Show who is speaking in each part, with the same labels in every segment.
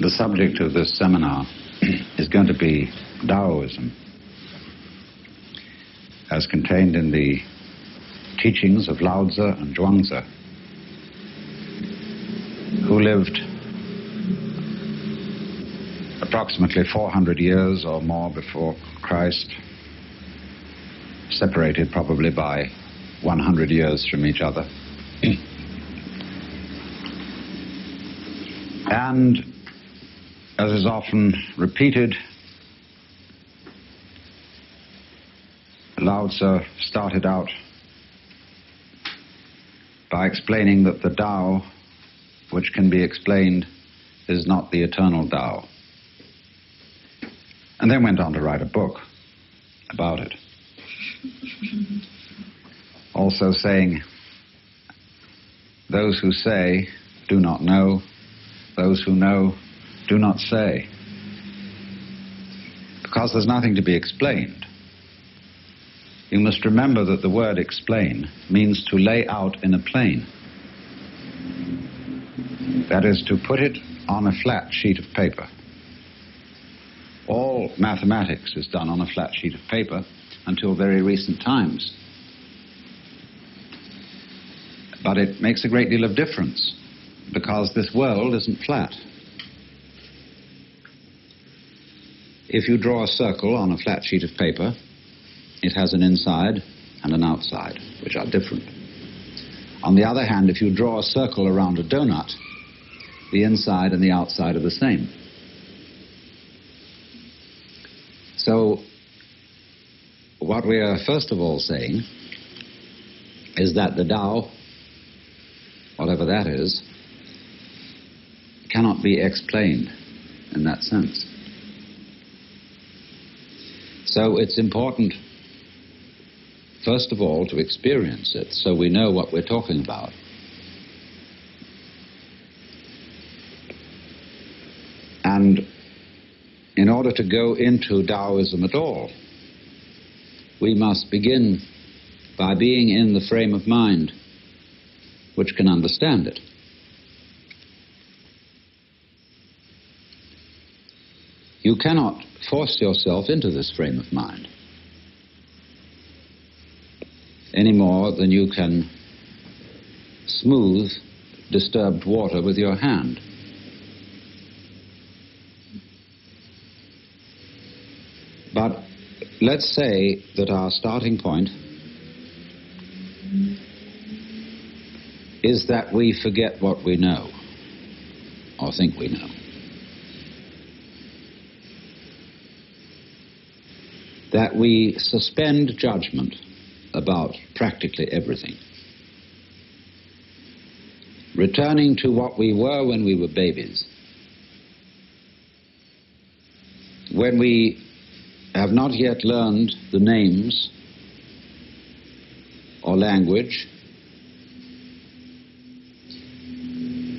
Speaker 1: The subject of this seminar is going to be Taoism, as contained in the teachings of Lao Tzu and Zhuangzi, who lived approximately 400 years or more before Christ, separated probably by 100 years from each other. and as is often repeated, Lao Tzu started out by explaining that the Tao, which can be explained, is not the eternal Tao. And then went on to write a book about it. also saying, Those who say do not know, those who know do not say. Because there's nothing to be explained. You must remember that the word explain means to lay out in a plane. That is, to put it on a flat sheet of paper. All mathematics is done on a flat sheet of paper until very recent times. But it makes a great deal of difference because this world isn't flat. If you draw a circle on a flat sheet of paper, it has an inside and an outside, which are different. On the other hand, if you draw a circle around a donut, the inside and the outside are the same. So, what we are first of all saying is that the Tao, whatever that is, cannot be explained in that sense. So it's important first of all, to experience it so we know what we're talking about. And in order to go into Taoism at all, we must begin by being in the frame of mind which can understand it. You cannot force yourself into this frame of mind. any more than you can smooth disturbed water with your hand. But let's say that our starting point is that we forget what we know or think we know. That we suspend judgment about practically everything. Returning to what we were when we were babies. When we have not yet learned the names or language,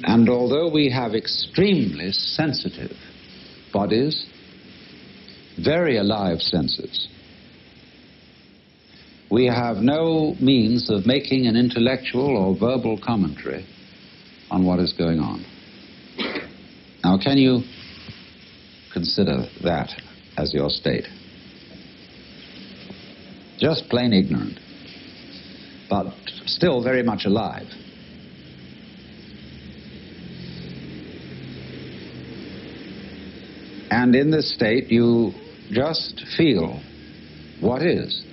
Speaker 1: and although we have extremely sensitive bodies, very alive senses, we have no means of making an intellectual or verbal commentary on what is going on. Now, can you consider that as your state? Just plain ignorant, but still very much alive. And in this state, you just feel what is.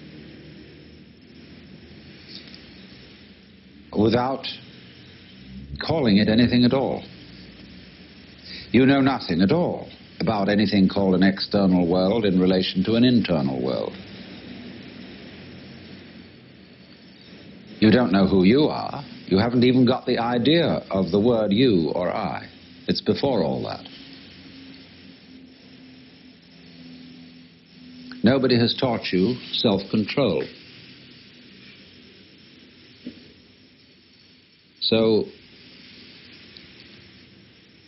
Speaker 1: Without calling it anything at all. You know nothing at all about anything called an external world in relation to an internal world. You don't know who you are. You haven't even got the idea of the word you or I. It's before all that. Nobody has taught you self control. So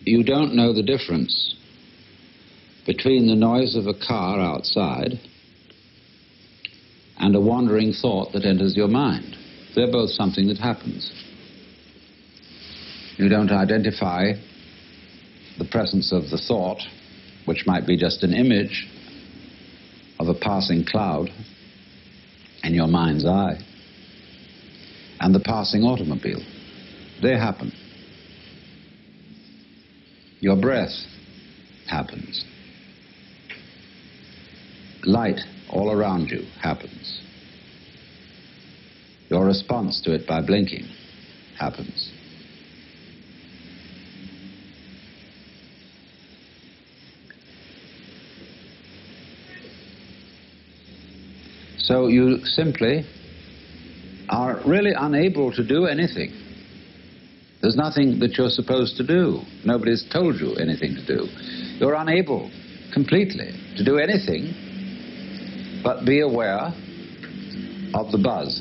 Speaker 1: you don't know the difference between the noise of a car outside and a wandering thought that enters your mind. They're both something that happens. You don't identify the presence of the thought, which might be just an image of a passing cloud in your mind's eye, and the passing automobile. They happen. Your breath happens. Light all around you happens. Your response to it by blinking happens. So you simply are really unable to do anything. There's nothing that you're supposed to do. Nobody's told you anything to do. You're unable completely to do anything but be aware of the buzz.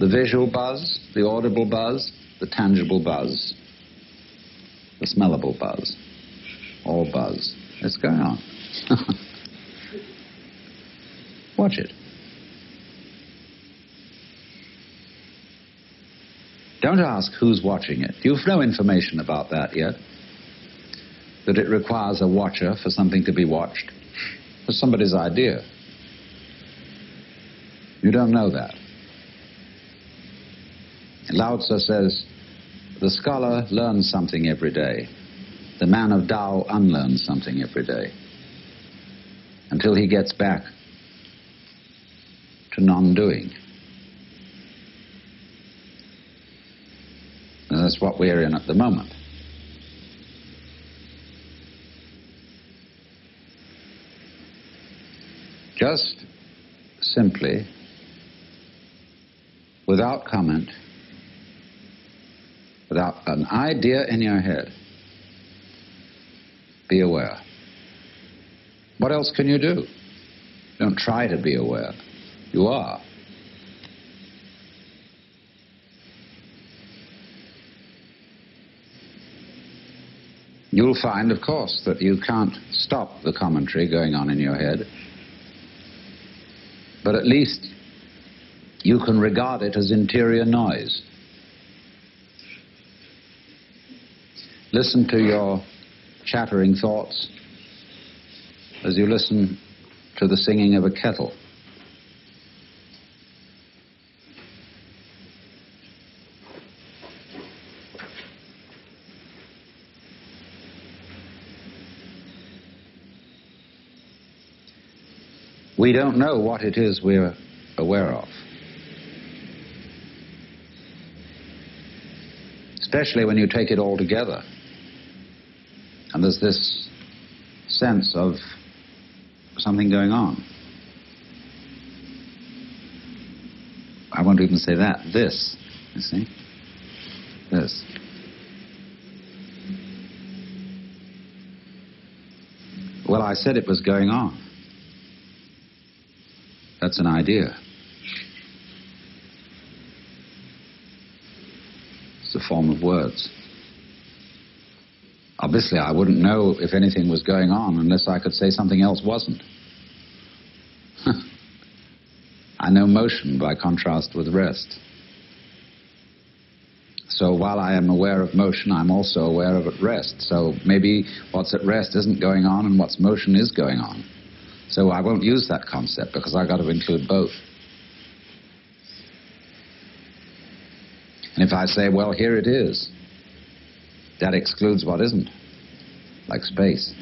Speaker 1: The visual buzz, the audible buzz, the tangible buzz, the smellable buzz, all buzz. It's going on. Watch it. Don't ask who's watching it. You've no information about that yet. That it requires a watcher for something to be watched. It's somebody's idea. You don't know that. Lao Tzu says, the scholar learns something every day. The man of Tao unlearns something every day. Until he gets back to non-doing. That's what we're in at the moment. Just simply, without comment, without an idea in your head, be aware. What else can you do? Don't try to be aware. You are. You'll find, of course, that you can't stop the commentary going on in your head, but at least you can regard it as interior noise. Listen to your chattering thoughts as you listen to the singing of a kettle. We don't know what it is we're aware of. Especially when you take it all together. And there's this sense of something going on. I won't even say that. This, you see? This. Well, I said it was going on. That's an idea. It's a form of words. Obviously, I wouldn't know if anything was going on unless I could say something else wasn't. I know motion by contrast with rest. So while I am aware of motion, I'm also aware of at rest. So maybe what's at rest isn't going on and what's motion is going on. So I won't use that concept because I've got to include both. And if I say, well, here it is, that excludes what isn't, like space.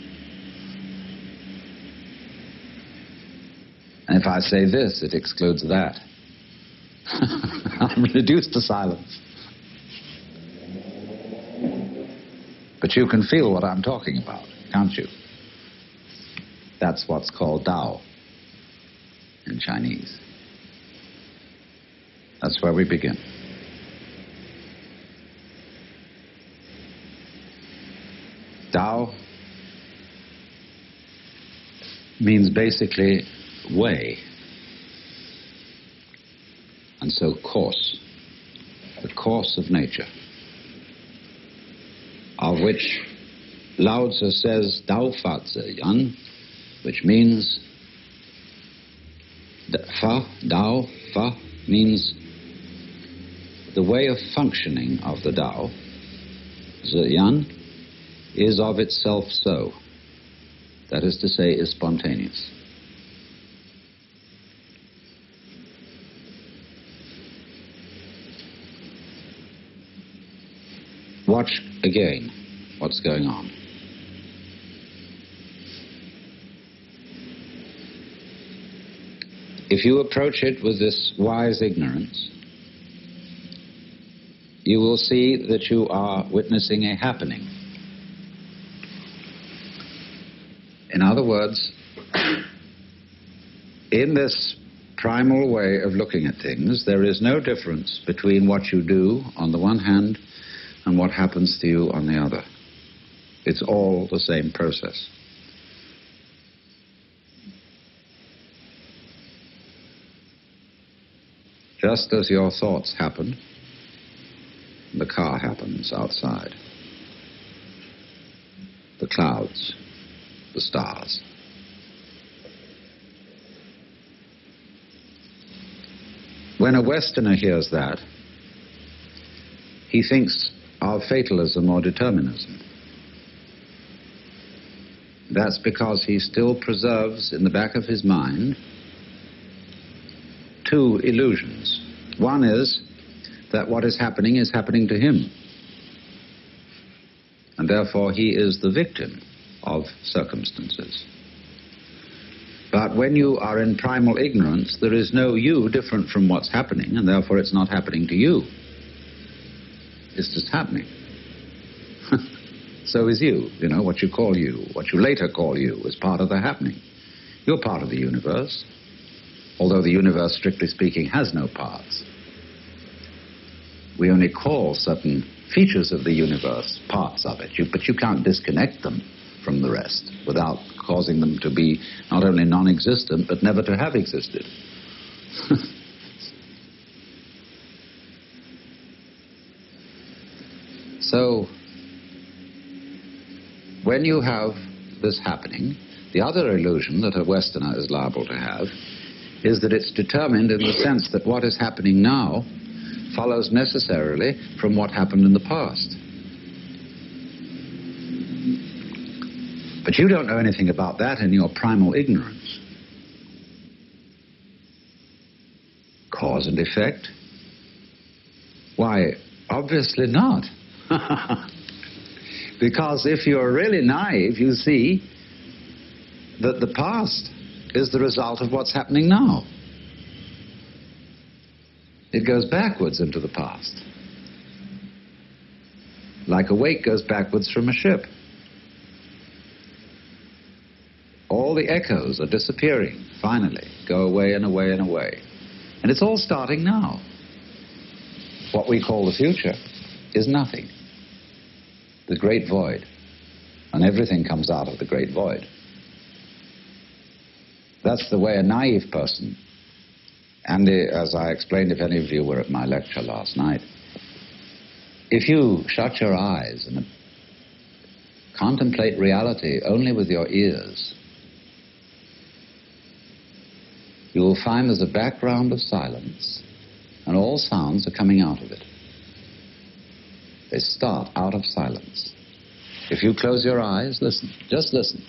Speaker 1: And if I say this, it excludes that. I'm reduced to silence. But you can feel what I'm talking about, can't you? That's what's called Tao in Chinese. That's where we begin. Tao means basically way, and so course, the course of nature, of which Lao Tzu says, Dao Fa Yan, which means that fa, Dao, fa means the way of functioning of the Dao, is Zyan, is of itself so. That is to say, is spontaneous. Watch again what's going on. If you approach it with this wise ignorance, you will see that you are witnessing a happening. In other words, in this primal way of looking at things, there is no difference between what you do on the one hand and what happens to you on the other. It's all the same process. Just as your thoughts happen, the car happens outside. The clouds, the stars. When a Westerner hears that, he thinks of fatalism or determinism. That's because he still preserves in the back of his mind two illusions. One is that what is happening is happening to him, and therefore he is the victim of circumstances. But when you are in primal ignorance, there is no you different from what's happening, and therefore it's not happening to you. It's just happening. so is you. You know, what you call you, what you later call you, is part of the happening. You're part of the universe although the universe, strictly speaking, has no parts. We only call certain features of the universe parts of it, you, but you can't disconnect them from the rest without causing them to be not only non existent, but never to have existed. so, when you have this happening, the other illusion that a Westerner is liable to have is that it's determined in the sense that what is happening now follows necessarily from what happened in the past. But you don't know anything about that in your primal ignorance. Cause and effect? Why, obviously not. because if you're really naive, you see that the past is the result of what's happening now. It goes backwards into the past. Like a wake goes backwards from a ship. All the echoes are disappearing, finally, go away and away and away. And it's all starting now. What we call the future is nothing. The great void. And everything comes out of the great void. That's the way a naive person, and as I explained, if any of you were at my lecture last night, if you shut your eyes and contemplate reality only with your ears, you will find there's a background of silence, and all sounds are coming out of it. They start out of silence. If you close your eyes, listen, just listen.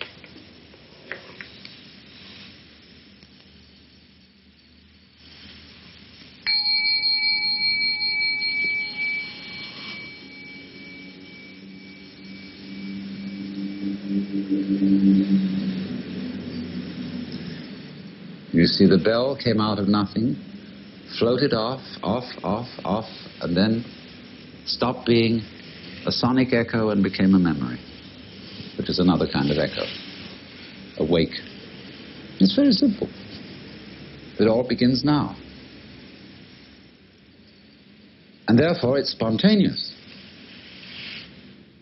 Speaker 1: You see, the bell came out of nothing, floated off, off, off, off, and then stopped being a sonic echo and became a memory, which is another kind of echo, a wake. It's very simple. It all begins now. And therefore, it's spontaneous.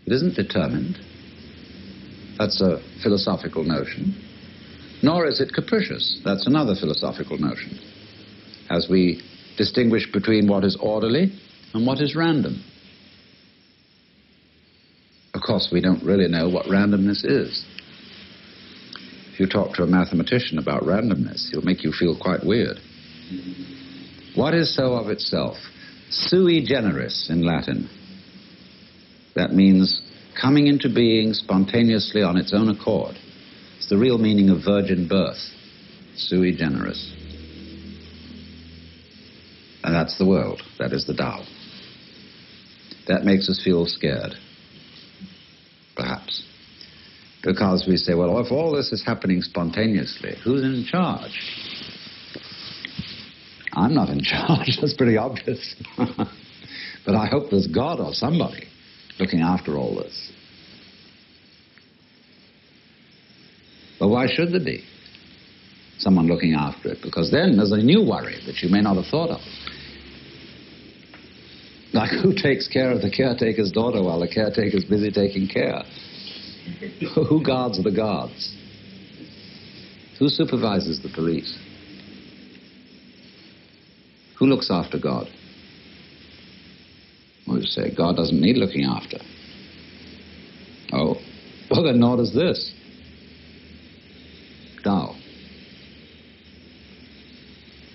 Speaker 1: It isn't determined. That's a philosophical notion nor is it capricious. That's another philosophical notion. As we distinguish between what is orderly and what is random. Of course, we don't really know what randomness is. If you talk to a mathematician about randomness, he'll make you feel quite weird. What is so of itself? Sui generis in Latin. That means coming into being spontaneously on its own accord. The real meaning of virgin birth, sui generis. And that's the world. That is the Tao. That makes us feel scared, perhaps. Because we say, well, if all this is happening spontaneously, who's in charge? I'm not in charge. That's pretty obvious. but I hope there's God or somebody looking after all this. But why should there be someone looking after it? Because then there's a new worry that you may not have thought of. Like, who takes care of the caretaker's daughter while the caretaker's busy taking care? who guards the guards? Who supervises the police? Who looks after God? We say God doesn't need looking after. Oh, well then nor does this. Tao.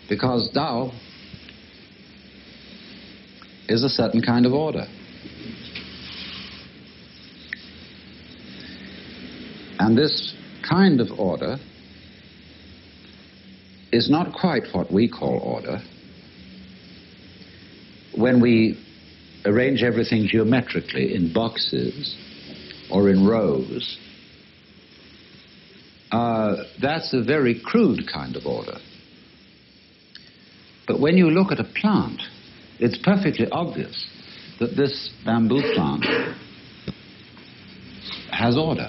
Speaker 1: Because Tao is a certain kind of order. And this kind of order is not quite what we call order. When we arrange everything geometrically in boxes or in rows, that's a very crude kind of order. But when you look at a plant, it's perfectly obvious that this bamboo plant has order.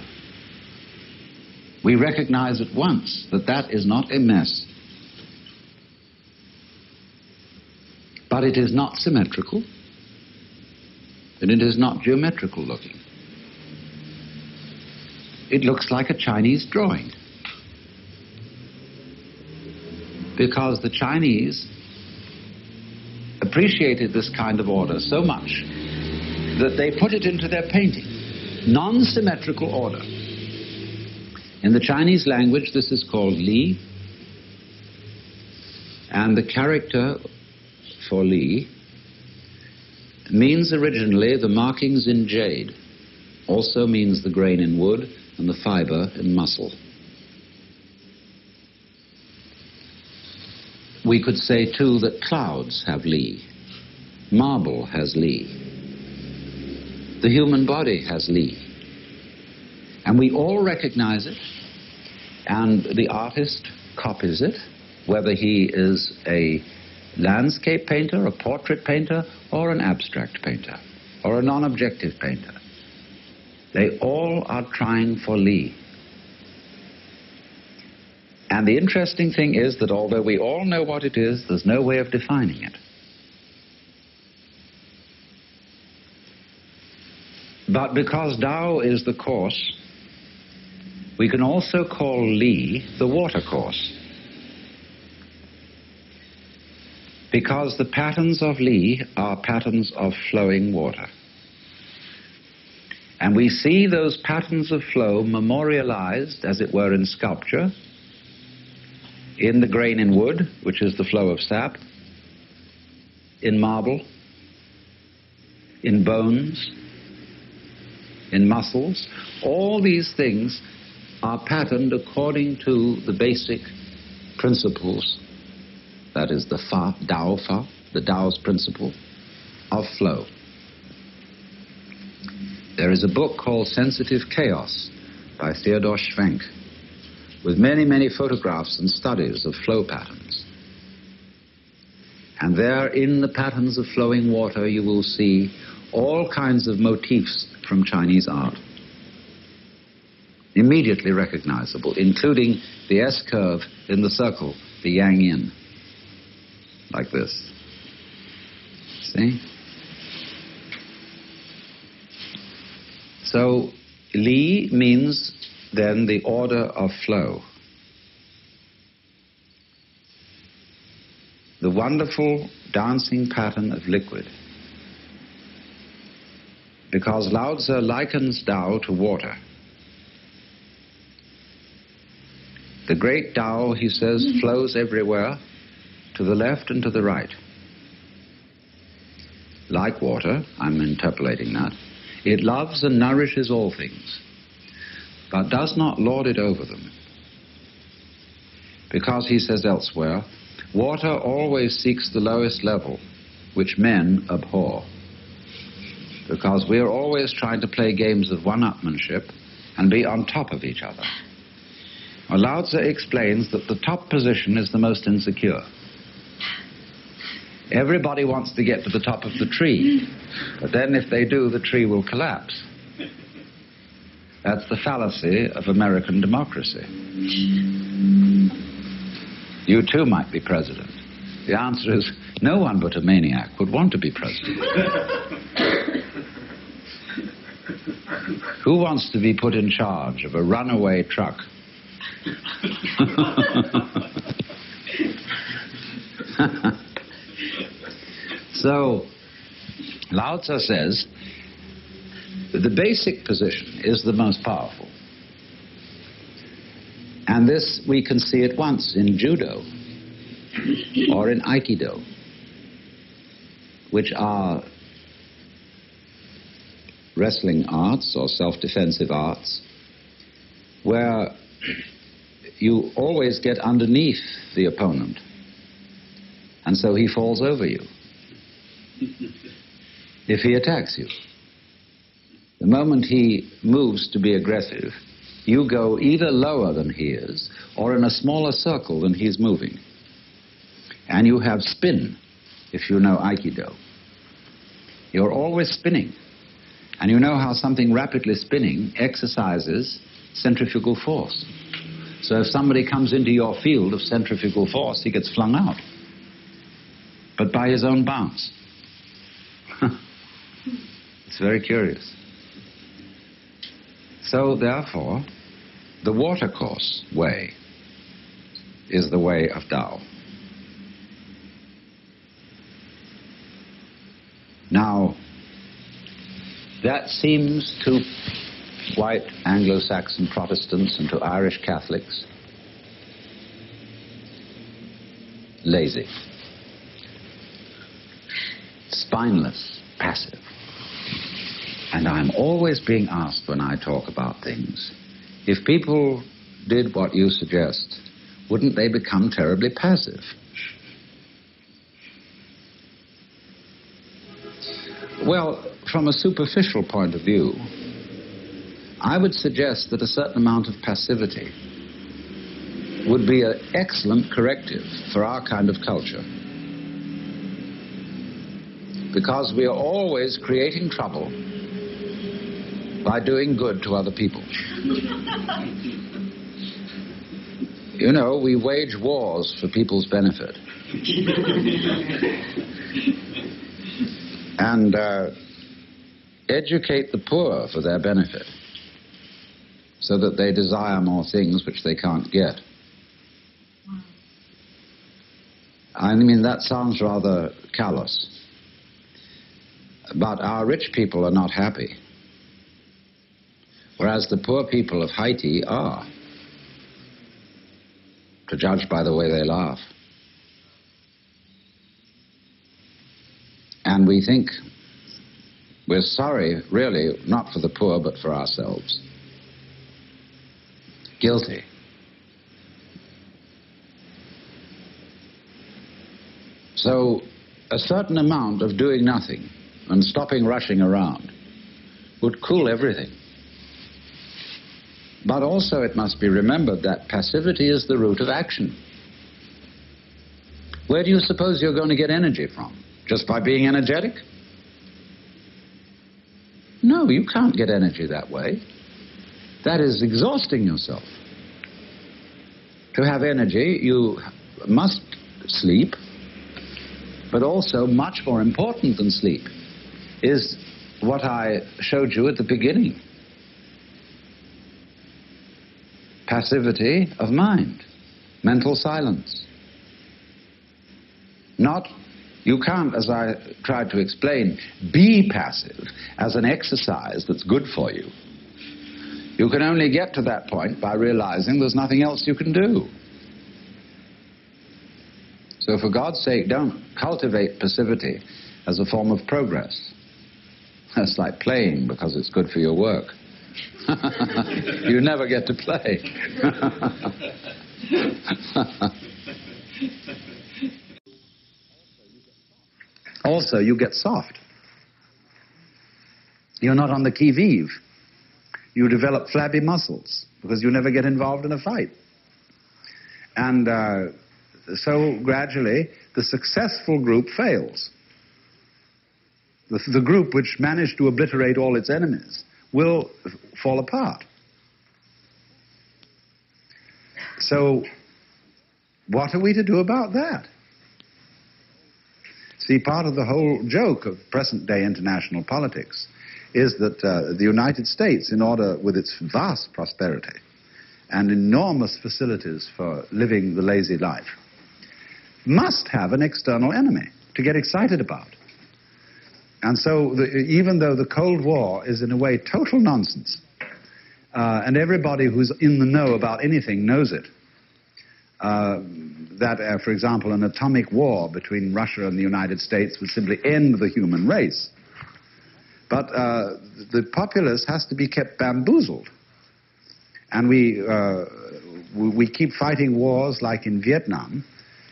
Speaker 1: We recognize at once that that is not a mess. But it is not symmetrical, and it is not geometrical looking. It looks like a Chinese drawing. Because the Chinese appreciated this kind of order so much that they put it into their painting. Non symmetrical order. In the Chinese language, this is called Li, and the character for Li means originally the markings in jade, also means the grain in wood and the fiber in muscle. We could say, too, that clouds have Li, marble has Li, the human body has Li. And we all recognize it, and the artist copies it, whether he is a landscape painter, a portrait painter, or an abstract painter, or a non objective painter. They all are trying for Li. And the interesting thing is that although we all know what it is, there's no way of defining it. But because Tao is the course, we can also call Li the water course. Because the patterns of Li are patterns of flowing water. And we see those patterns of flow memorialized, as it were, in sculpture in the grain in wood, which is the flow of sap, in marble, in bones, in muscles. All these things are patterned according to the basic principles, that is the Fa, Dao Fa, the Tao's principle of flow. There is a book called Sensitive Chaos by Theodor Schwenk with many, many photographs and studies of flow patterns. And there, in the patterns of flowing water, you will see all kinds of motifs from Chinese art. Immediately recognizable, including the S curve in the circle, the yang yin, like this. See? So, Li means then the order of flow. The wonderful dancing pattern of liquid. Because Lao Tzu likens Tao to water. The great Tao, he says, mm-hmm. flows everywhere, to the left and to the right. Like water, I'm interpolating that, It loves and nourishes all things, but does not lord it over them. Because he says elsewhere, water always seeks the lowest level, which men abhor. Because we are always trying to play games of one upmanship and be on top of each other. Well, Lao Tzu explains that the top position is the most insecure. Everybody wants to get to the top of the tree, but then if they do, the tree will collapse. That's the fallacy of American democracy. You too might be president. The answer is no one but a maniac would want to be president. Who wants to be put in charge of a runaway truck? so, Lao Tzu says the basic position is the most powerful. And this we can see at once in judo or in aikido, which are wrestling arts or self defensive arts, where you always get underneath the opponent. And so he falls over you if he attacks you. The moment he moves to be aggressive, you go either lower than he is or in a smaller circle than he's moving. And you have spin, if you know Aikido. You're always spinning. And you know how something rapidly spinning exercises centrifugal force. So if somebody comes into your field of centrifugal force, he gets flung out. But by his own bounce. it's very curious. So therefore, the watercourse way is the way of Tao. Now, that seems to white Anglo-Saxon Protestants and to Irish Catholics lazy, spineless, passive. And I'm always being asked when I talk about things, if people did what you suggest, wouldn't they become terribly passive? Well, from a superficial point of view, I would suggest that a certain amount of passivity would be an excellent corrective for our kind of culture. Because we are always creating trouble by doing good to other people. You know, we wage wars for people's benefit. and uh, educate the poor for their benefit so that they desire more things which they can't get. I mean, that sounds rather callous. But our rich people are not happy whereas the poor people of Haiti are, to judge by the way they laugh. And we think we're sorry, really, not for the poor, but for ourselves. Guilty. So, a certain amount of doing nothing and stopping rushing around would cool everything. But also, it must be remembered that passivity is the root of action. Where do you suppose you're going to get energy from? Just by being energetic? No, you can't get energy that way. That is exhausting yourself. To have energy, you must sleep, but also, much more important than sleep, is what I showed you at the beginning passivity of mind, mental silence. Not, you can't, as I tried to explain, be passive as an exercise that's good for you. You can only get to that point by realizing there's nothing else you can do. So, for God's sake, don't cultivate passivity as a form of progress. That's like playing because it's good for your work. you never get to play. also, you get soft. You're not on the qui vive. You develop flabby muscles because you never get involved in a fight. And uh, so gradually, the successful group fails. The, the group which managed to obliterate all its enemies will fall apart. So, what are we to do about that? See, part of the whole joke of present day international politics is that uh, the United States, in order, with its vast prosperity and enormous facilities for living the lazy life, must have an external enemy to get excited about. And so, the, even though the Cold War is in a way total nonsense, uh, and everybody who's in the know about anything knows it, uh, that, uh, for example, an atomic war between Russia and the United States would simply end the human race. But uh, the populace has to be kept bamboozled. And we, uh, we keep fighting wars like in Vietnam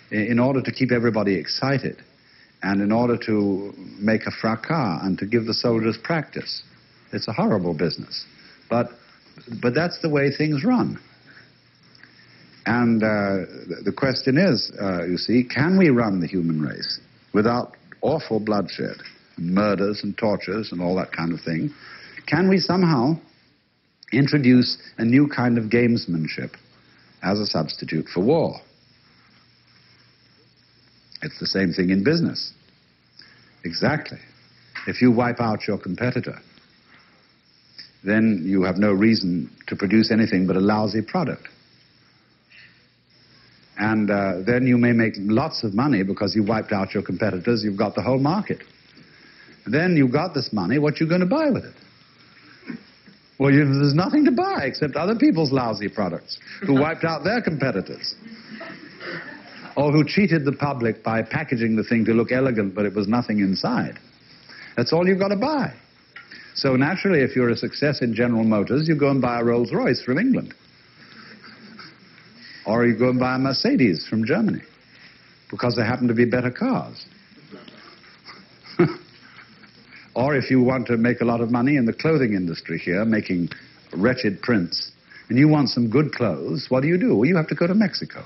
Speaker 1: in order to keep everybody excited and in order to make a fracas and to give the soldiers practice. It's a horrible business. But, but that's the way things run. And uh, the question is, uh, you see, can we run the human race without awful bloodshed, and murders and tortures and all that kind of thing? Can we somehow introduce a new kind of gamesmanship as a substitute for war? It's the same thing in business. Exactly. If you wipe out your competitor, then you have no reason to produce anything but a lousy product. And uh, then you may make lots of money because you wiped out your competitors, you've got the whole market. Then you've got this money, what are you going to buy with it? Well, you, there's nothing to buy except other people's lousy products who wiped out their competitors or who cheated the public by packaging the thing to look elegant, but it was nothing inside. That's all you've got to buy. So naturally, if you're a success in General Motors, you go and buy a Rolls Royce from England. Or you go and buy a Mercedes from Germany because they happen to be better cars. or if you want to make a lot of money in the clothing industry here, making wretched prints, and you want some good clothes, what do you do? Well, you have to go to Mexico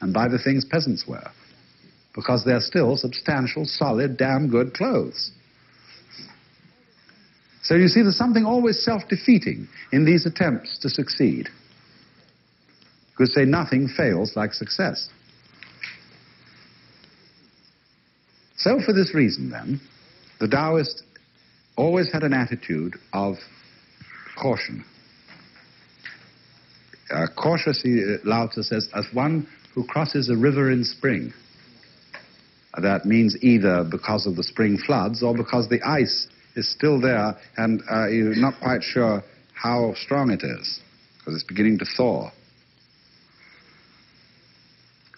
Speaker 1: and buy the things peasants wear because they're still substantial, solid, damn good clothes. So you see, there's something always self-defeating in these attempts to succeed. You could say nothing fails like success. So for this reason, then, the Taoist always had an attitude of caution. Uh, cautious, Lao Tzu says, as one who crosses a river in spring. That means either because of the spring floods or because the ice is still there and uh, you're not quite sure how strong it is because it's beginning to thaw.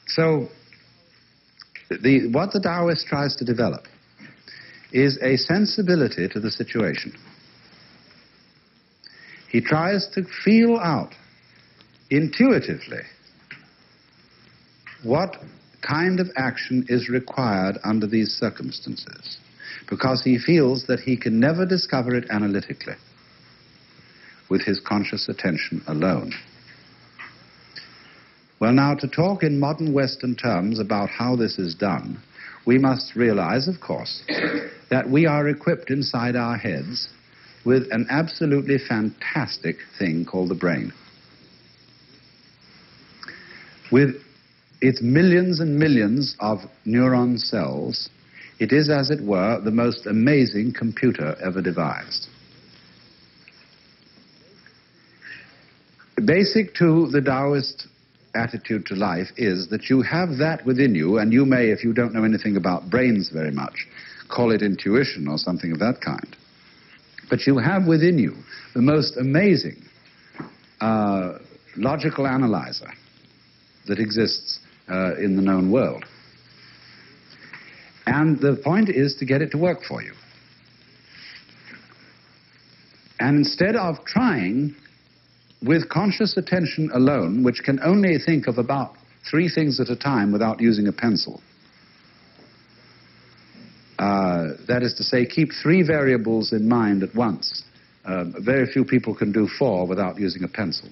Speaker 1: So, the, what the Taoist tries to develop is a sensibility to the situation. He tries to feel out intuitively what kind of action is required under these circumstances because he feels that he can never discover it analytically with his conscious attention alone. Well, now, to talk in modern Western terms about how this is done, we must realize, of course, that we are equipped inside our heads with an absolutely fantastic thing called the brain. With its millions and millions of neuron cells, it is, as it were, the most amazing computer ever devised. Basic to the Taoist attitude to life is that you have that within you, and you may, if you don't know anything about brains very much, call it intuition or something of that kind. But you have within you the most amazing uh, logical analyzer that exists uh, in the known world. And the point is to get it to work for you. And instead of trying with conscious attention alone, which can only think of about three things at a time without using a pencil, uh, that is to say, keep three variables in mind at once. Uh, very few people can do four without using a pencil.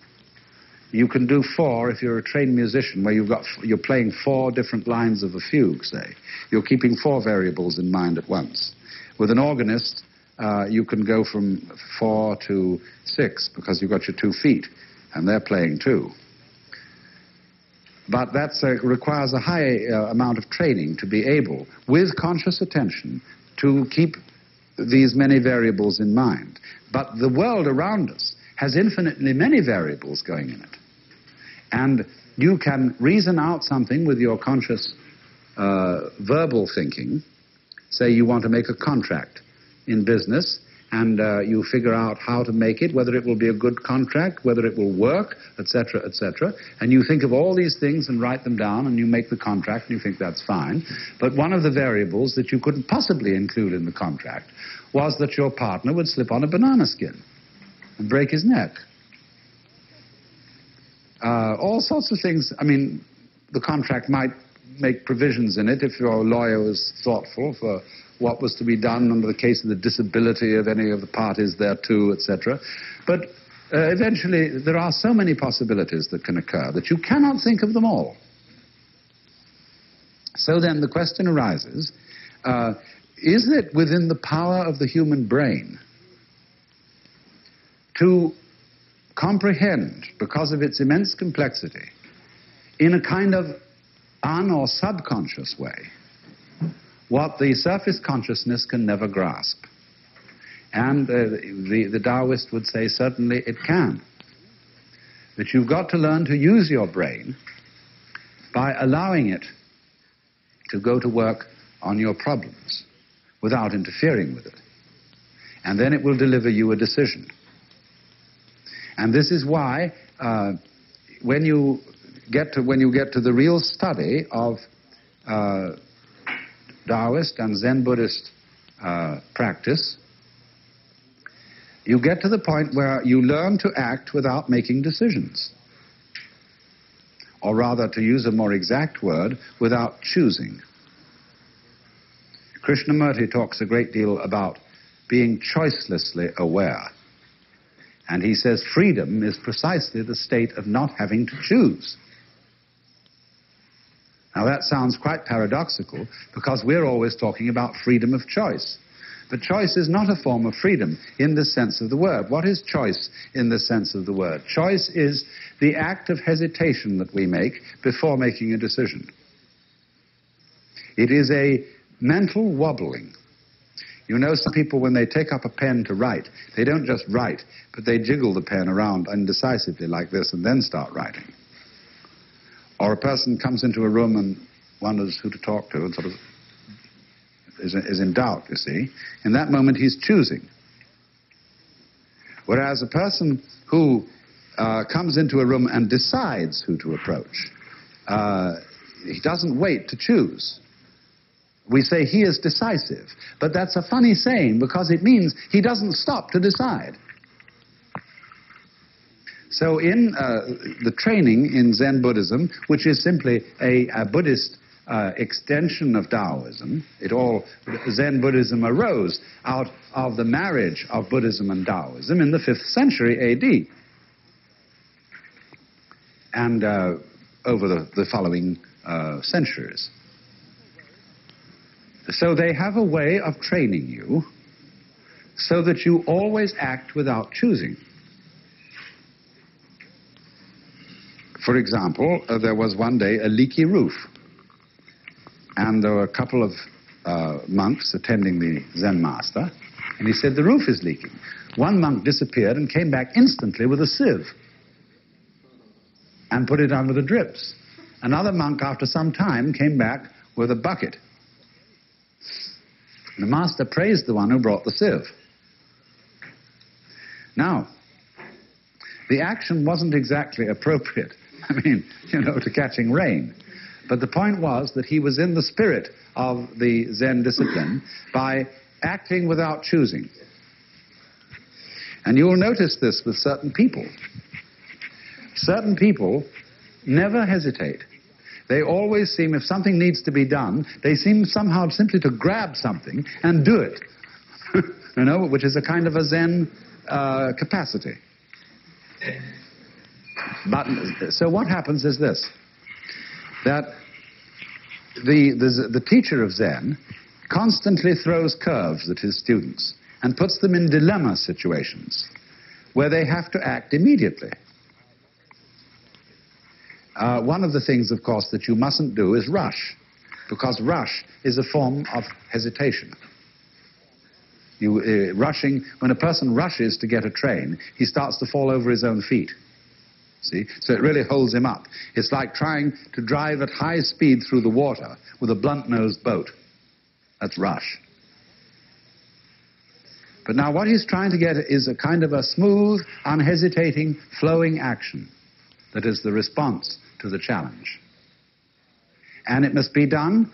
Speaker 1: You can do four if you're a trained musician, where you've got you're playing four different lines of a fugue. Say you're keeping four variables in mind at once. With an organist, uh, you can go from four to six because you've got your two feet, and they're playing too. But that uh, requires a high uh, amount of training to be able, with conscious attention, to keep these many variables in mind. But the world around us has infinitely many variables going in it. And you can reason out something with your conscious uh, verbal thinking. Say you want to make a contract in business, and uh, you figure out how to make it, whether it will be a good contract, whether it will work, etc., etc. And you think of all these things and write them down, and you make the contract, and you think that's fine. But one of the variables that you couldn't possibly include in the contract was that your partner would slip on a banana skin and break his neck. Uh, all sorts of things. I mean, the contract might make provisions in it if your lawyer was thoughtful for what was to be done under the case of the disability of any of the parties thereto, etc. But uh, eventually, there are so many possibilities that can occur that you cannot think of them all. So then the question arises uh, is it within the power of the human brain to comprehend, because of its immense complexity, in a kind of un or subconscious way, what the surface consciousness can never grasp. And uh, the, the Taoist would say certainly it can. But you've got to learn to use your brain by allowing it to go to work on your problems without interfering with it. And then it will deliver you a decision. And this is why uh, when you get to when you get to the real study of uh, Taoist and Zen Buddhist uh, practice, you get to the point where you learn to act without making decisions. Or rather, to use a more exact word, without choosing. Krishnamurti talks a great deal about being choicelessly aware. And he says freedom is precisely the state of not having to choose. Now that sounds quite paradoxical because we're always talking about freedom of choice. But choice is not a form of freedom in the sense of the word. What is choice in the sense of the word? Choice is the act of hesitation that we make before making a decision. It is a mental wobbling. You know, some people, when they take up a pen to write, they don't just write, but they jiggle the pen around indecisively like this and then start writing. Or a person comes into a room and wonders who to talk to and sort of is, is in doubt, you see. In that moment, he's choosing. Whereas a person who uh, comes into a room and decides who to approach, uh, he doesn't wait to choose. We say he is decisive, but that's a funny saying because it means he doesn't stop to decide. So, in uh, the training in Zen Buddhism, which is simply a, a Buddhist uh, extension of Taoism, it all Zen Buddhism arose out of the marriage of Buddhism and Taoism in the fifth century A.D. and uh, over the, the following uh, centuries. So they have a way of training you so that you always act without choosing. For example, uh, there was one day a leaky roof, and there were a couple of uh, monks attending the Zen master, and he said, The roof is leaking. One monk disappeared and came back instantly with a sieve and put it under the drips. Another monk, after some time, came back with a bucket. The master praised the one who brought the sieve. Now, the action wasn't exactly appropriate I mean, you know, to catching rain. But the point was that he was in the spirit of the Zen discipline by acting without choosing.
Speaker 2: And you will notice this with certain people. Certain people never hesitate. They always seem, if something needs to be done, they seem somehow simply to grab something and do it. you know, which is a kind of a Zen uh, capacity. But so what happens is this: that the, the the teacher of Zen constantly throws curves at his students and puts them in dilemma situations where they have to act immediately. Uh, one of the things, of course, that you mustn't do is rush, because rush is a form of hesitation. You, uh, rushing, when a person rushes to get a train, he starts to fall over his own feet. See? So it really holds him up. It's like trying to drive at high speed through the water with a blunt nosed boat. That's rush. But now what he's trying to get is a kind of a smooth, unhesitating, flowing action that is the response to the challenge. And it must be done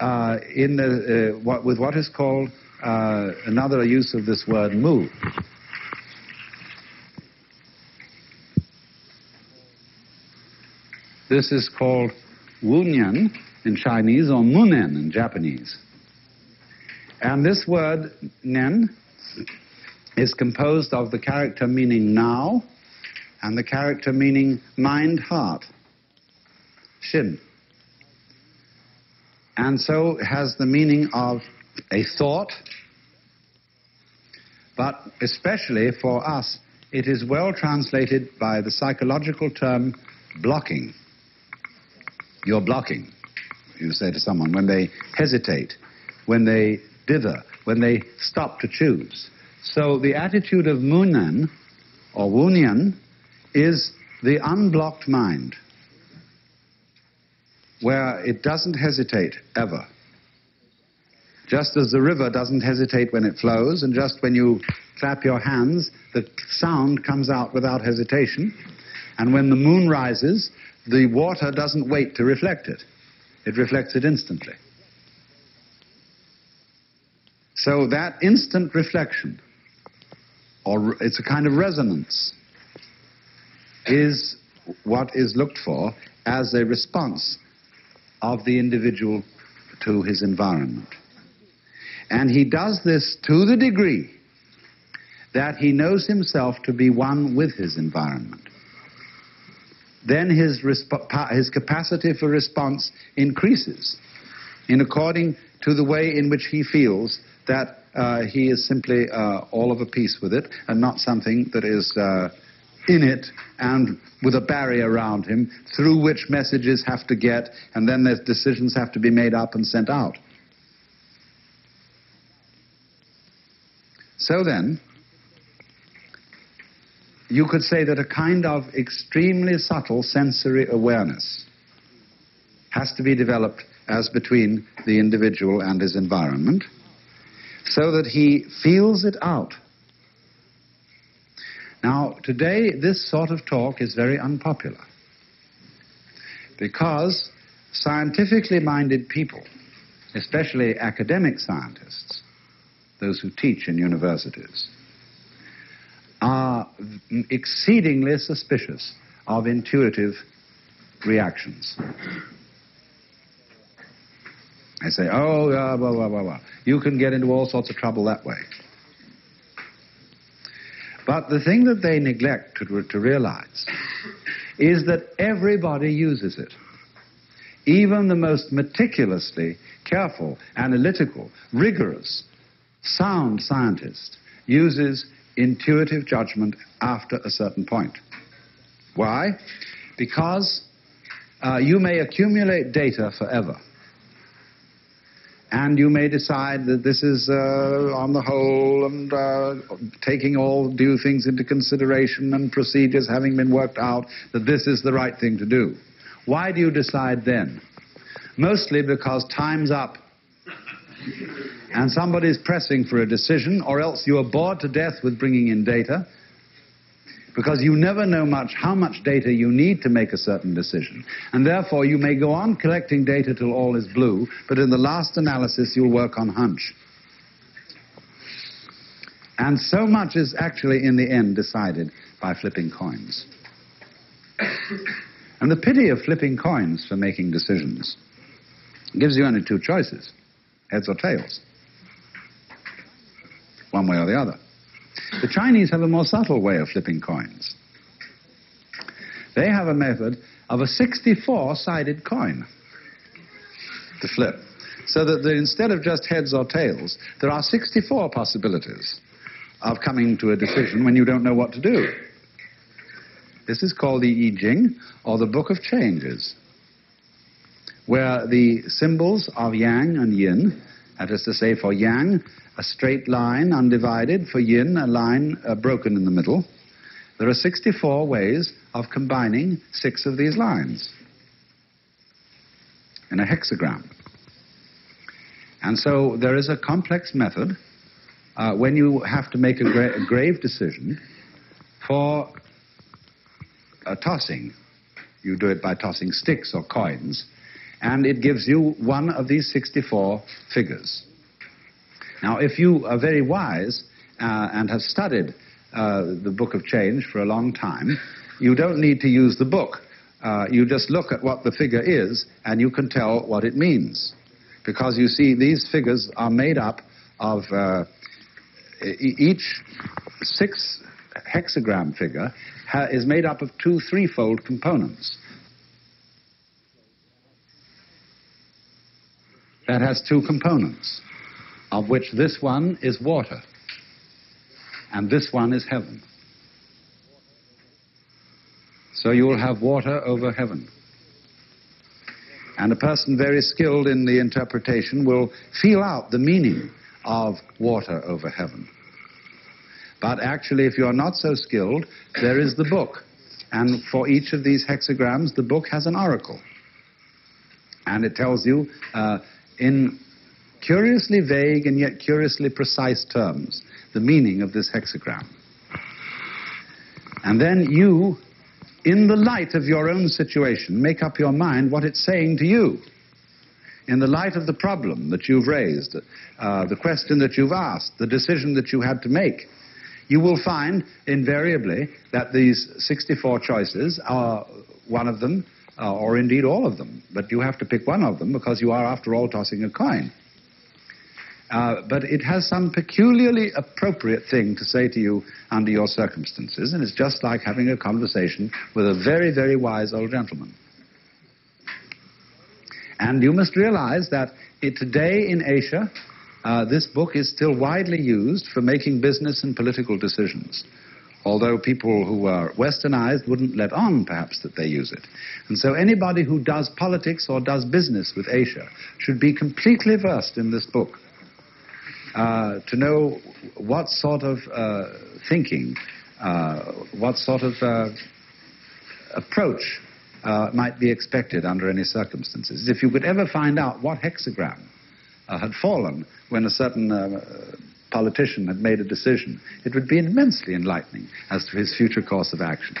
Speaker 2: uh, in the, uh, what, with what is called uh, another use of this word mu. This is called wu-nien in Chinese or munen in Japanese. And this word, nen, is composed of the character meaning now and the character meaning mind, heart, shin. And so has the meaning of a thought, but especially for us, it is well translated by the psychological term blocking. You're blocking, you say to someone, when they hesitate, when they dither, when they stop to choose. So the attitude of Munen or Wu-nien is the unblocked mind, where it doesn't hesitate ever. Just as the river doesn't hesitate when it flows, and just when you clap your hands, the sound comes out without hesitation. And when the moon rises, the water doesn't wait to reflect it, it reflects it instantly. So that instant reflection, or it's a kind of resonance, is what is looked for as a response of the individual to his environment. And he does this to the degree that he knows himself to be one with his environment. Then his, his capacity for response increases in according to the way in which he feels that uh, he is simply uh, all of a piece with it and not something that is uh, in it and with a barrier around him through which messages have to get and then the decisions have to be made up and sent out. So then, you could say that a kind of extremely subtle sensory awareness has to be developed as between the individual and his environment so that he feels it out now, today, this sort of talk is very unpopular because scientifically minded people, especially academic scientists, those who teach in universities, are exceedingly suspicious of intuitive reactions. They say, oh, blah, blah, blah, blah. You can get into all sorts of trouble that way. But the thing that they neglect to, to realize is that everybody uses it. Even the most meticulously careful, analytical, rigorous, sound scientist uses intuitive judgment after a certain point. Why? Because uh, you may accumulate data forever and you may decide that this is, uh, on the whole, and uh, taking all due things into consideration and procedures having been worked out, that this is the right thing to do. Why do you decide then? Mostly because time's up and somebody's pressing for a decision, or else you are bored to death with bringing in data, because you never know much how much data you need to make a certain decision. And therefore, you may go on collecting data till all is blue, but in the last analysis, you'll work on hunch. And so much is actually, in the end, decided by flipping coins. and the pity of flipping coins for making decisions gives you only two choices heads or tails. One way or the other. The Chinese have a more subtle way of flipping coins. They have a method of a 64 sided coin to flip. So that instead of just heads or tails, there are 64 possibilities of coming to a decision when you don't know what to do. This is called the I Ching, or the Book of Changes, where the symbols of yang and yin, that is to say, for yang, a straight line undivided, for yin, a line uh, broken in the middle. There are 64 ways of combining six of these lines in a hexagram. And so there is a complex method uh, when you have to make a, gra- a grave decision for uh, tossing. You do it by tossing sticks or coins, and it gives you one of these 64 figures. Now, if you are very wise uh, and have studied uh, the Book of Change for a long time, you don't need to use the book. Uh, you just look at what the figure is, and you can tell what it means. Because you see, these figures are made up of uh, each six hexagram figure is made up of two threefold components. That has two components of which this one is water, and this one is heaven. So you will have water over heaven. And a person very skilled in the interpretation will feel out the meaning of water over heaven. But actually, if you're not so skilled, there is the book. And for each of these hexagrams, the book has an oracle. And it tells you uh, in curiously vague and yet curiously precise terms the meaning of this hexagram. And then you, in the light of your own situation, make up your mind what it's saying to you. In the light of the problem that you've raised, uh, the question that you've asked, the decision that you had to make, you will find invariably that these 64 choices are one of them, uh, or indeed all of them. But you have to pick one of them because you are, after all, tossing a coin. Uh, but it has some peculiarly appropriate thing to say to you under your circumstances, and it's just like having a conversation with a very, very wise old gentleman. And you must realize that it, today in Asia, uh, this book is still widely used for making business and political decisions. Although people who are westernized wouldn't let on, perhaps, that they use it. And so anybody who does politics or does business with Asia should be completely versed in this book uh, to know what sort of uh, thinking, uh, what sort of uh, approach uh, might be expected under any circumstances. If you could ever find out what hexagram had fallen when a certain politician had made a decision, it would be immensely enlightening as to his future course of action.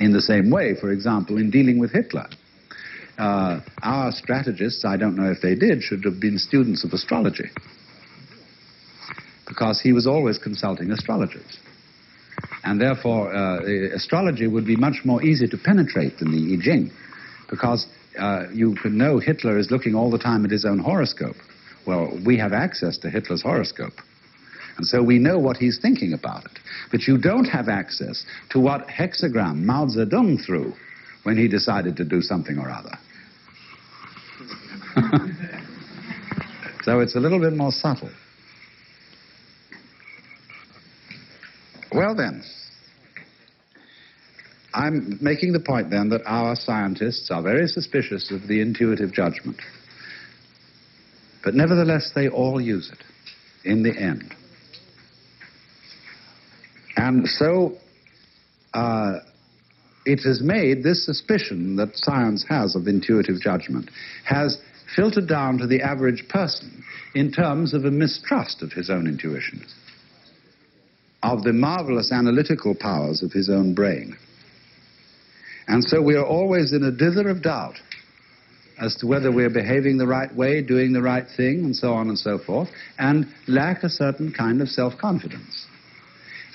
Speaker 2: In the same way, for example, in dealing with Hitler, uh, our strategists, I don't know if they did, should have been students of astrology. Because he was always consulting astrologers. And therefore, uh, astrology would be much more easy to penetrate than the I Ching. Because uh, you can know Hitler is looking all the time at his own horoscope. Well, we have access to Hitler's horoscope. And so we know what he's thinking about it. But you don't have access to what hexagram Mao Zedong threw when he decided to do something or other. so it's a little bit more subtle. Well, then, I'm making the point then that our scientists are very suspicious of the intuitive judgment. But nevertheless, they all use it in the end. And so, uh, it has made this suspicion that science has of intuitive judgment has filtered down to the average person in terms of a mistrust of his own intuitions, of the marvelous analytical powers of his own brain. And so we are always in a dither of doubt as to whether we're behaving the right way, doing the right thing, and so on and so forth, and lack a certain kind of self confidence.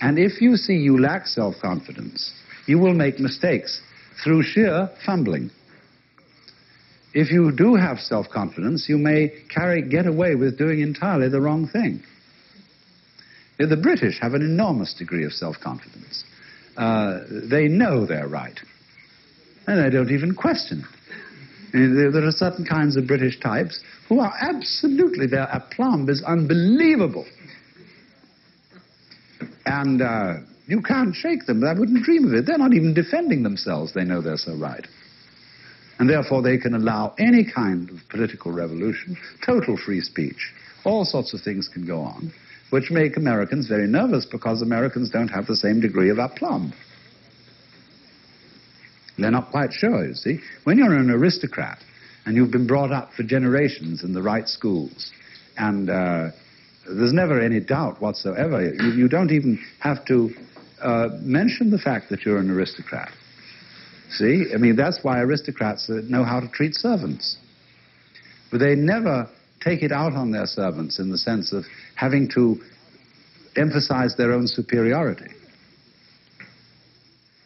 Speaker 2: And if you see you lack self confidence, you will make mistakes through sheer fumbling. If you do have self confidence, you may carry, get away with doing entirely the wrong thing. The British have an enormous degree of self confidence. Uh, they know they're right, and they don't even question it. There, there are certain kinds of British types who are absolutely, their aplomb is unbelievable. And uh, you can't shake them. I wouldn't dream of it. They're not even defending themselves. They know they're so right. And therefore, they can allow any kind of political revolution, total free speech. All sorts of things can go on, which make Americans very nervous because Americans don't have the same degree of aplomb. They're not quite sure, you see. When you're an aristocrat and you've been brought up for generations in the right schools, and uh, there's never any doubt whatsoever, you, you don't even have to uh, mention the fact that you're an aristocrat. See? I mean, that's why aristocrats know how to treat servants. But they never take it out on their servants in the sense of having to emphasize their own superiority.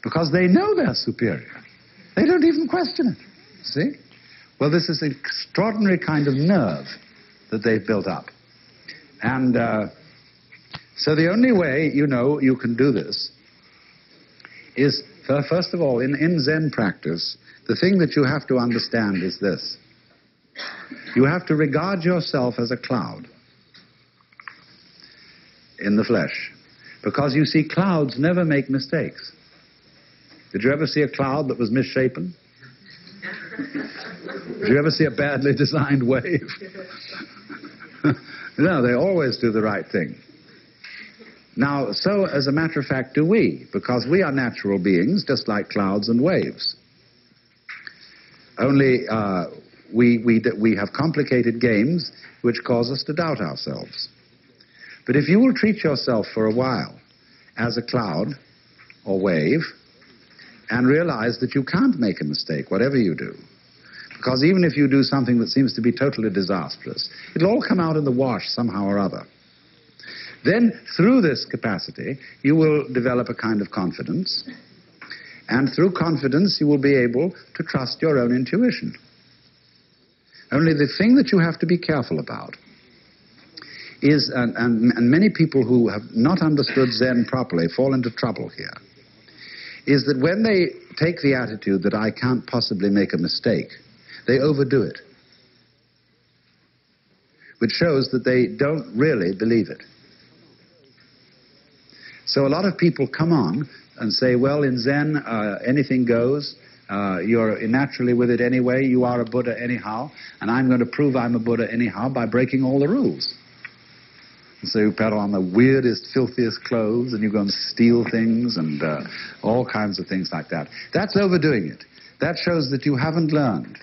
Speaker 2: Because they know they're superior. They don't even question it. See? Well, this is an extraordinary kind of nerve that they've built up. And uh, so the only way, you know, you can do this is, first of all, in, in Zen practice, the thing that you have to understand is this. You have to regard yourself as a cloud in the flesh. Because you see, clouds never make mistakes. Did you ever see a cloud that was misshapen? Did you ever see a badly designed wave? no, they always do the right thing. Now, so as a matter of fact, do we, because we are natural beings, just like clouds and waves. Only uh, we, we, we have complicated games which cause us to doubt ourselves. But if you will treat yourself for a while as a cloud or wave, and realize that you can't make a mistake, whatever you do. Because even if you do something that seems to be totally disastrous, it'll all come out in the wash somehow or other. Then, through this capacity, you will develop a kind of confidence. And through confidence, you will be able to trust your own intuition. Only the thing that you have to be careful about is, and, and, and many people who have not understood Zen properly fall into trouble here is that when they take the attitude that I can't possibly make a mistake, they overdo it. Which shows that they don't really believe it. So a lot of people come on and say, well, in Zen, uh, anything goes. Uh, you're naturally with it anyway. You are a Buddha anyhow. And I'm going to prove I'm a Buddha anyhow by breaking all the rules. And so you put on the weirdest, filthiest clothes, and you go and steal things and uh, all kinds of things like that. That's overdoing it. That shows that you haven't learned.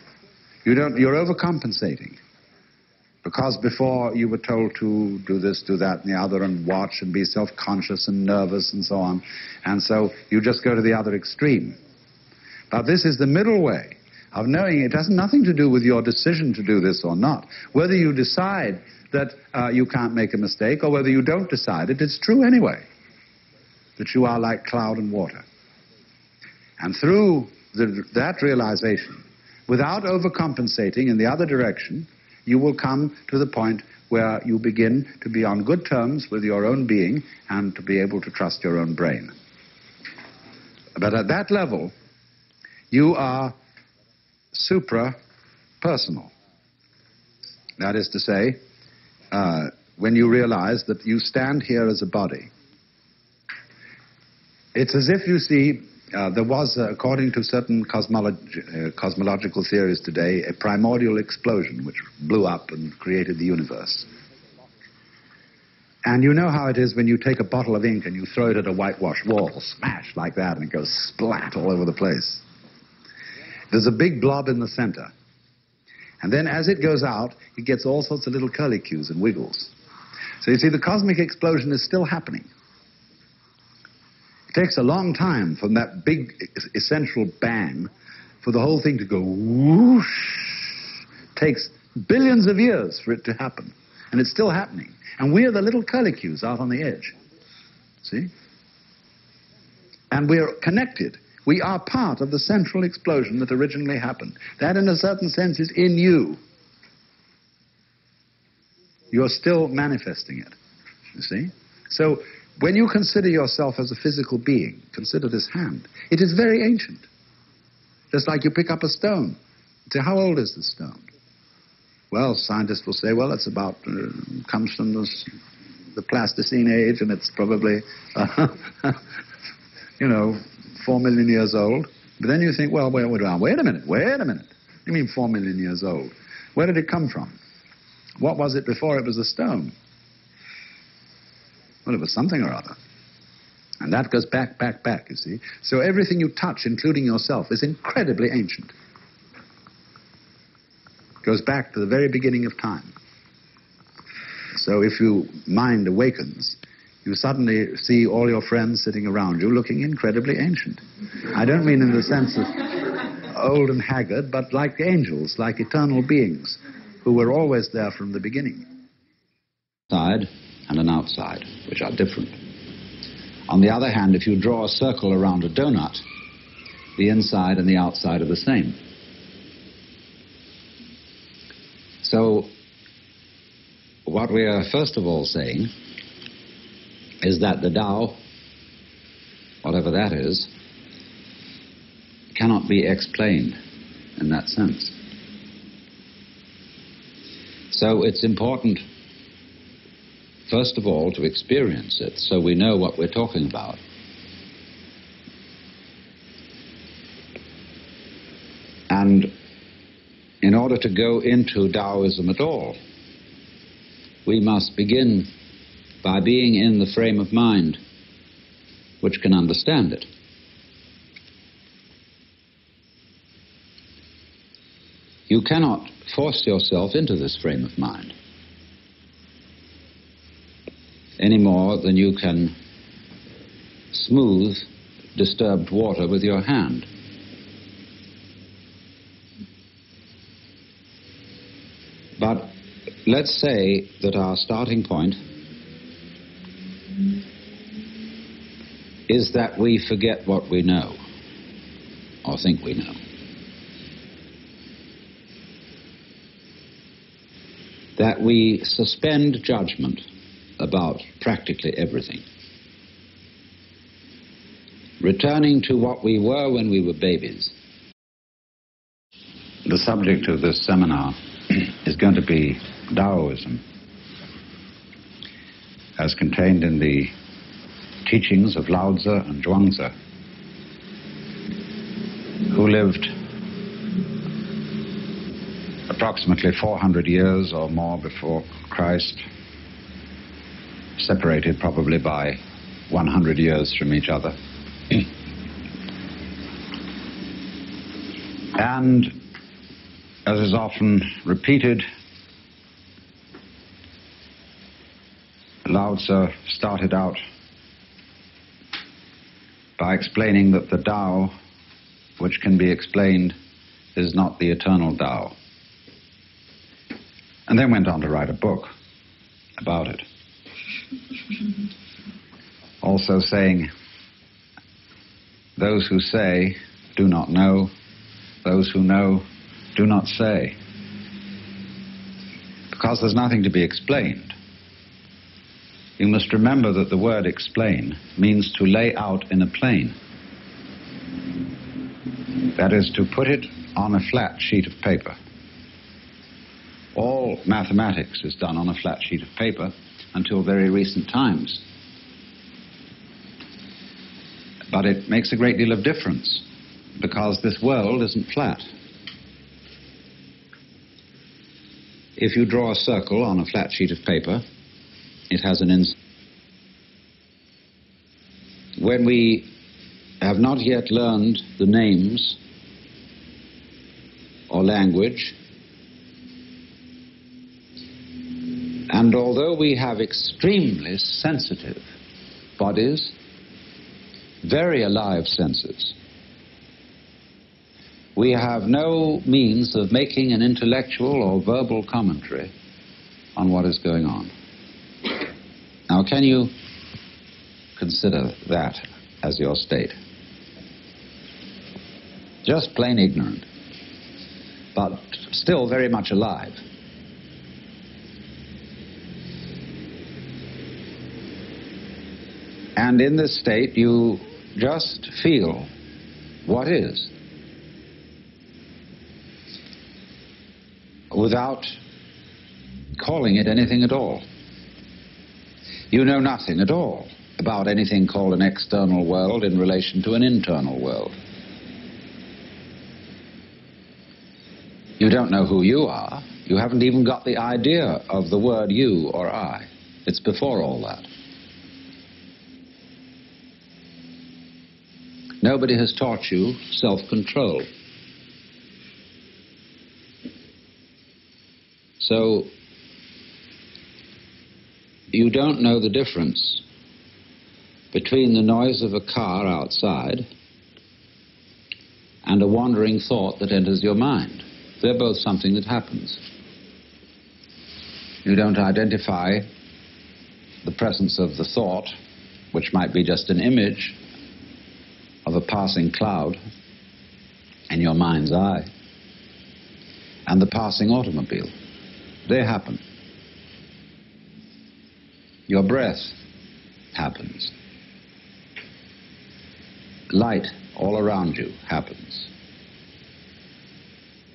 Speaker 2: You don't, you're overcompensating. Because before you were told to do this, do that, and the other, and watch and be self conscious and nervous and so on. And so you just go to the other extreme. But this is the middle way of knowing it has nothing to do with your decision to do this or not. Whether you decide that uh, you can't make a mistake, or whether you don't decide it, it's true anyway that you are like cloud and water. And through the, that realization, without overcompensating in the other direction, you will come to the point where you begin to be on good terms with your own being and to be able to trust your own brain. But at that level, you are supra personal. That is to say, uh, when you realize that you stand here as a body. It's as if you see, uh, there was, uh, according to certain cosmolog- uh, cosmological theories today, a primordial explosion which blew up and created the universe. And you know how it is when you take a bottle of ink and you throw it at a whitewashed wall, smash like that, and it goes splat all over the place. There's a big blob in the center. And then as it goes out, it gets all sorts of little curlicues and wiggles. So you see, the cosmic explosion is still happening. Takes a long time from that big essential bang for the whole thing to go whoosh takes billions of years for it to happen. And it's still happening. And we're the little curlicues out on the edge. See? And we're connected. We are part of the central explosion that originally happened. That, in a certain sense, is in you. You're still manifesting it. You see? So, when you consider yourself as a physical being, consider this hand. It is very ancient. Just like you pick up a stone. Say, how old is this stone? Well, scientists will say, well, it's about, uh, comes from this, the Pleistocene age, and it's probably, uh, you know, four million years old. But then you think, well, wait, wait, wait a minute, wait a minute. You mean four million years old? Where did it come from? What was it before it was a stone? Well, it was something or other. And that goes back, back, back, you see. So everything you touch, including yourself, is incredibly ancient. It Goes back to the very beginning of time. So if your mind awakens, you suddenly see all your friends sitting around you looking incredibly ancient. I don't mean in the sense of old and haggard, but like angels, like eternal beings who were always there from the beginning.
Speaker 1: Side and an outside, which are different. On the other hand, if you draw a circle around a donut, the inside and the outside are the same. So, what we are first of all saying is that the Tao, whatever that is, cannot be explained in that sense. So it's important, first of all, to experience it so we know what we're talking about. And in order to go into Taoism at all, we must begin by being in the frame of mind which can understand it. You cannot force yourself into this frame of mind any more than you can smooth disturbed water with your hand. But let's say that our starting point is that we forget what we know or think we know. that we suspend judgment about practically everything. Returning to what we were when we were babies. The subject of this seminar is going to be Taoism, as contained in the teachings of Lao Tzu and Zhuangzi, who lived approximately 400 years or more before Christ, separated probably by 100 years from each other. and, as is often repeated, Lao Tzu started out by explaining that the Tao, which can be explained, is not the eternal Tao and then went on to write a book about it. Also saying, Those who say do not know, those who know do not say. Because there's nothing to be explained. You must remember that the word explain means to lay out in a plane. That is, to put it on a flat sheet of paper. All mathematics is done on a flat sheet of paper until very recent times. But it makes a great deal of difference because this world isn't flat. If you draw a circle on a flat sheet of paper, it has an inside. When we have not yet learned the names or language And although we have extremely sensitive bodies, very alive senses, we have no means of making an intellectual or verbal commentary on what is going on. Now, can you consider that as your state? Just plain ignorant, but still very much alive. And in this state, you just feel what is without calling it anything at all. You know nothing at all about anything called an external world in relation to an internal world. You don't know who you are. You haven't even got the idea of the word you or I. It's before all that. Nobody has taught you self control. So you don't know the difference between the noise of a car outside and a wandering thought that enters your mind. They're both something that happens. You don't identify the presence of the thought, which might be just an image of a passing cloud in your mind's eye, and the passing automobile. They happen. Your breath happens. Light all around you happens.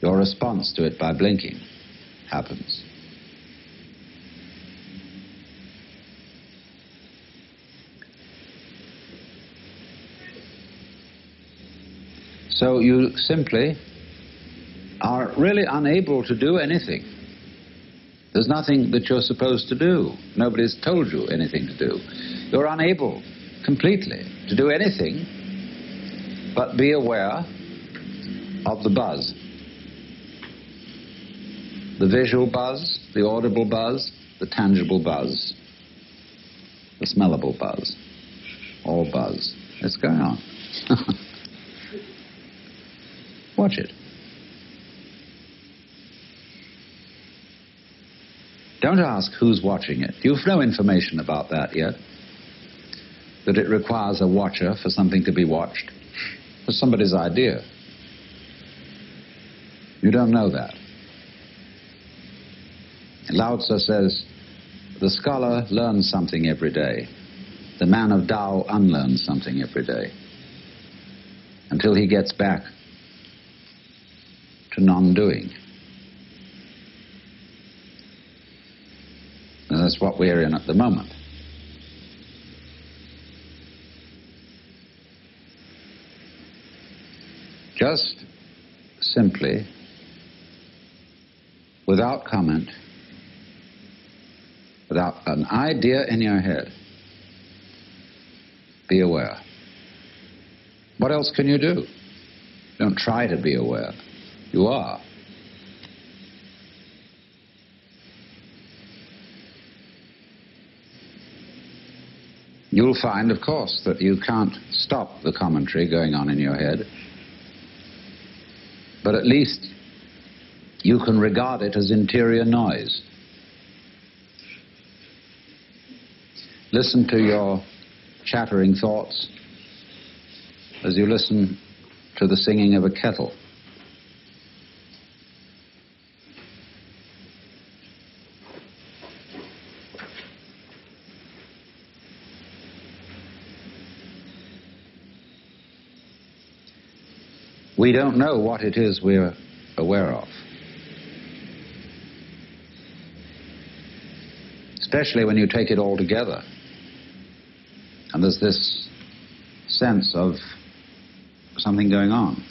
Speaker 1: Your response to it by blinking happens. So you simply are really unable to do anything. There's nothing that you're supposed to do. Nobody's told you anything to do. You're unable completely to do anything but be aware of the buzz. The visual buzz, the audible buzz, the tangible buzz, the smellable buzz, all buzz. It's going on. Watch it. Don't ask who's watching it. You've no information about that yet. That it requires a watcher for something to be watched. It's somebody's idea. You don't know that. Lao Tzu says, the scholar learns something every day. The man of Tao unlearns something every day. Until he gets back to non-doing. And that's what we're in at the moment. Just simply, without comment, without an idea in your head, be aware. What else can you do? Don't try to be aware. You are. You'll find, of course, that you can't stop the commentary going on in your head, but at least you can regard it as interior noise. Listen to your chattering thoughts as you listen to the singing of a kettle. We don't know what it is we're aware of. Especially when you take it all together. And there's this sense of something going on.